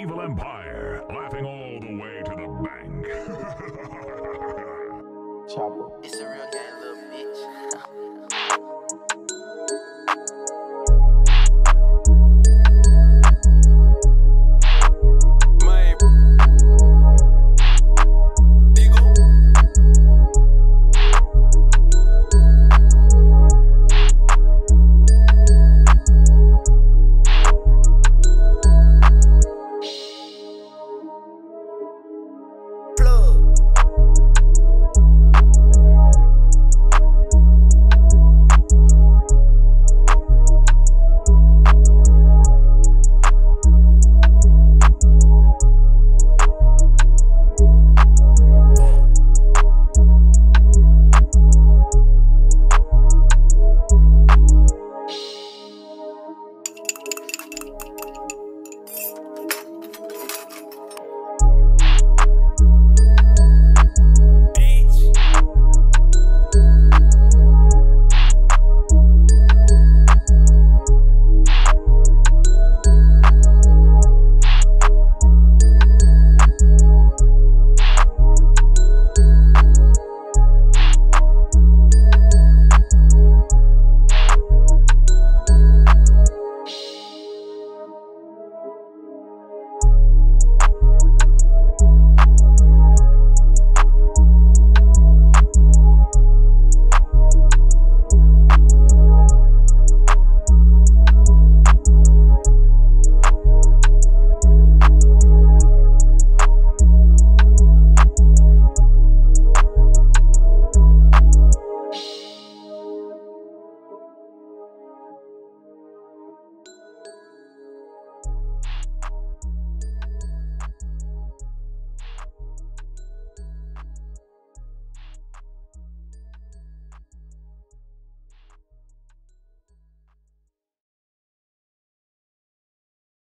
Evil Empire, laughing all the way to the bank. Chopper.